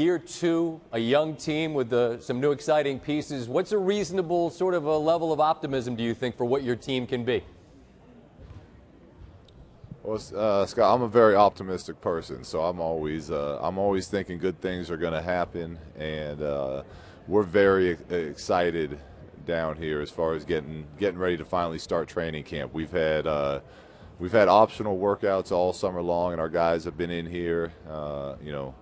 Year two, a young team with uh, some new exciting pieces. What's a reasonable sort of a level of optimism, do you think, for what your team can be? Well, uh, Scott, I'm a very optimistic person, so I'm always uh, I'm always thinking good things are going to happen, and uh, we're very excited down here as far as getting getting ready to finally start training camp. We've had uh, we've had optional workouts all summer long, and our guys have been in here, uh, you know,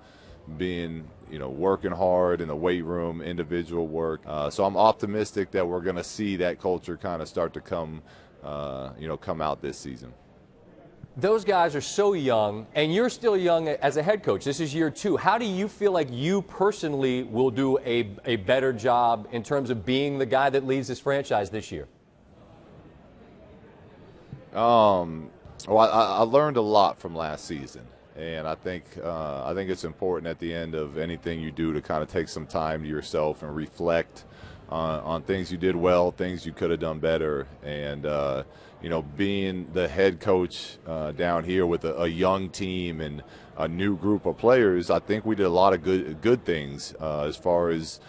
being you know working hard in the weight room, individual work. Uh, so I'm optimistic that we're going to see that culture kind of start to come, uh, you know, come out this season. Those guys are so young, and you're still young as a head coach. This is year two. How do you feel like you personally will do a, a better job in terms of being the guy that leads this franchise this year? Um, well, I, I learned a lot from last season and I think uh, I think it's important at the end of anything you do to kind of take some time to yourself and reflect on, on things you did well, things you could have done better, and uh, you know, being the head coach uh, down here with a, a, young team and a new group of players, I think we did a lot of good good things uh, as far as.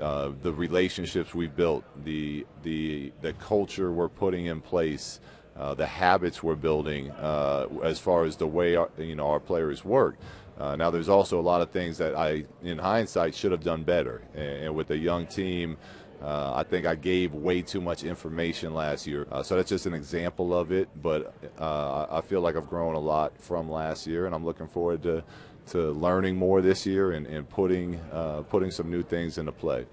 Uh, the relationships we've built, the the the culture we're putting in place, uh, the habits we're building uh, as far as the way our, you know our players work. Uh, now, there's also a lot of things that I, in hindsight, should have done better. And, and with a young team, uh, I think I gave way too much information last year. Uh, so that's just an example of it. But I feel like I've grown a lot from last year, and I'm looking forward to to learning more this year and, and putting putting some new things into play.